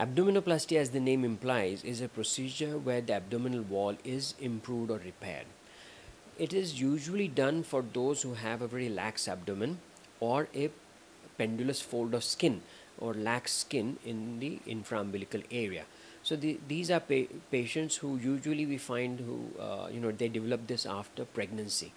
Abdominoplasty, as the name implies, is a procedure where the abdominal wall is improved or repaired. It is usually done for those who have a very lax abdomen or a pendulous fold of skin or lax skin in the infraumbilical area. So the, these are pa patients who usually we find who uh, you know they develop this after pregnancy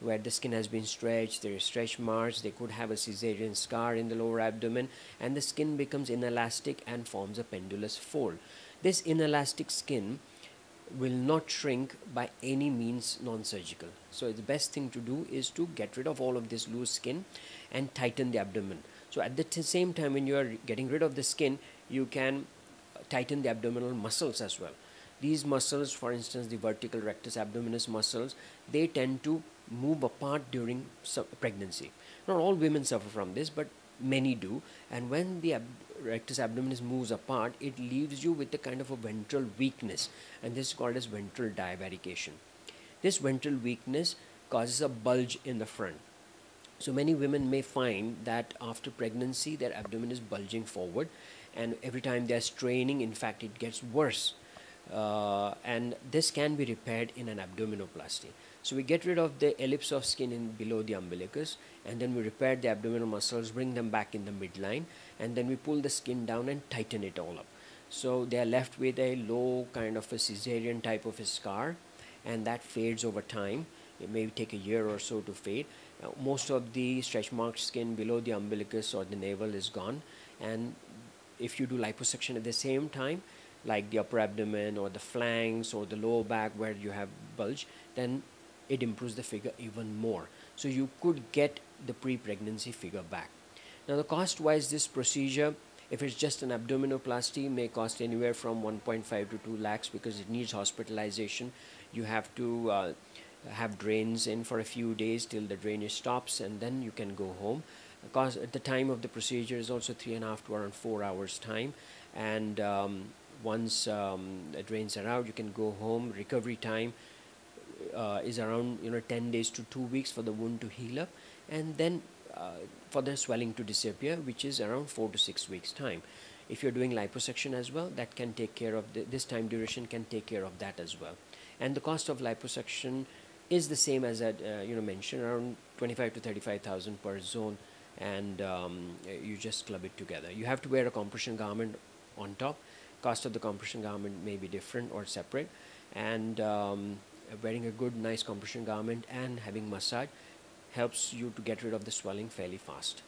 where the skin has been stretched, there is stretch marks, they could have a caesarean scar in the lower abdomen, and the skin becomes inelastic and forms a pendulous fold. This inelastic skin will not shrink by any means non-surgical. So the best thing to do is to get rid of all of this loose skin and tighten the abdomen. So at the same time when you are getting rid of the skin, you can tighten the abdominal muscles as well. These muscles, for instance, the vertical rectus abdominis muscles, they tend to move apart during pregnancy. Not all women suffer from this, but many do. And when the ab rectus abdominis moves apart, it leaves you with a kind of a ventral weakness, and this is called as ventral divarication. This ventral weakness causes a bulge in the front. So many women may find that after pregnancy, their abdomen is bulging forward, and every time they're straining, in fact, it gets worse. Uh, and this can be repaired in an abdominoplasty. So we get rid of the ellipse of skin in below the umbilicus and then we repair the abdominal muscles, bring them back in the midline and then we pull the skin down and tighten it all up. So they are left with a low kind of a caesarean type of a scar and that fades over time. It may take a year or so to fade. Uh, most of the stretch marked skin below the umbilicus or the navel is gone and if you do liposuction at the same time like the upper abdomen or the flanks or the lower back where you have bulge then it improves the figure even more. So you could get the pre-pregnancy figure back. Now the cost wise this procedure if it's just an abdominoplasty may cost anywhere from 1.5 to 2 lakhs because it needs hospitalization. You have to uh, have drains in for a few days till the drainage stops and then you can go home. Because at the time of the procedure is also three and a half to around four hours time. And um, once um, drains are out you can go home recovery time uh, is around you know 10 days to 2 weeks for the wound to heal up. And then uh, for the swelling to disappear which is around 4 to 6 weeks time. If you're doing liposuction as well that can take care of the, this time duration can take care of that as well. And the cost of liposuction is the same as I uh, you know mentioned around 25 to 35,000 per zone. And um, you just club it together. You have to wear a compression garment on top cost of the compression garment may be different or separate. And um, wearing a good nice compression garment and having massage helps you to get rid of the swelling fairly fast